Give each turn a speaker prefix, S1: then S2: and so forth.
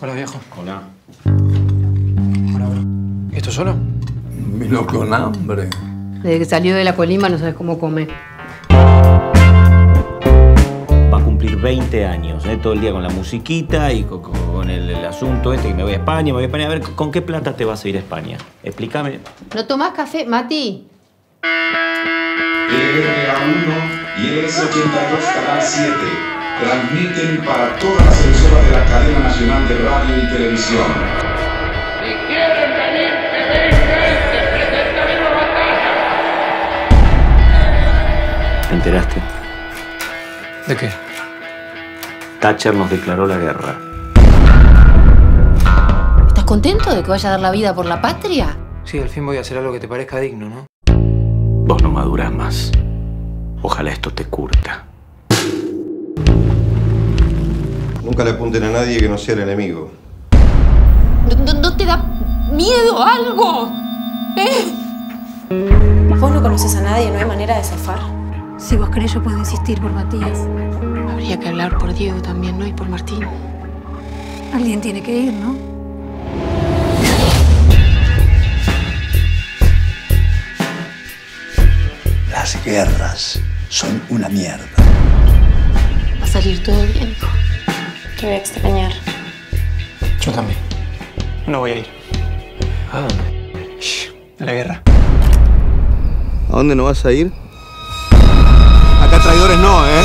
S1: Hola, viejo.
S2: Hola.
S1: Hola, bro. ¿Y esto solo?
S3: Vino con hambre.
S4: Desde que salió de la colima no sabes cómo come.
S2: Va a cumplir 20 años, ¿eh? todo el día con la musiquita y co- co- con, el, el asunto este que me voy a España, me voy a España. A ver, ¿con qué plata te vas a ir a España? Explícame.
S4: ¿No tomás café, Mati?
S5: RA1 y RS82 Canal 7 transmiten para todas de nacional de radio y televisión.
S2: ¿Te enteraste?
S1: ¿De qué?
S2: Thatcher nos declaró la guerra.
S4: ¿Estás contento de que vaya a dar la vida por la patria?
S1: Sí, al fin voy a hacer algo que te parezca digno, ¿no?
S2: Vos no madurás más. Ojalá esto te curta.
S6: Nunca le apunten a nadie que no sea el enemigo.
S4: ¿No, te da miedo algo? ¿Eh?
S7: Vos no conoces a nadie, no hay manera de zafar.
S8: Si vos querés, yo puedo insistir por Matías.
S4: Habría que hablar por Diego también, ¿no? Y por Martín.
S8: Alguien tiene que ir, ¿no?
S9: Las guerras son una mierda.
S4: Va a salir todo bien.
S7: Te voy a extrañar.
S1: Yo también. No voy a ir.
S2: ¿A dónde?
S1: Shh, a la guerra.
S6: ¿A dónde no vas a ir? Acá traidores no, ¿eh?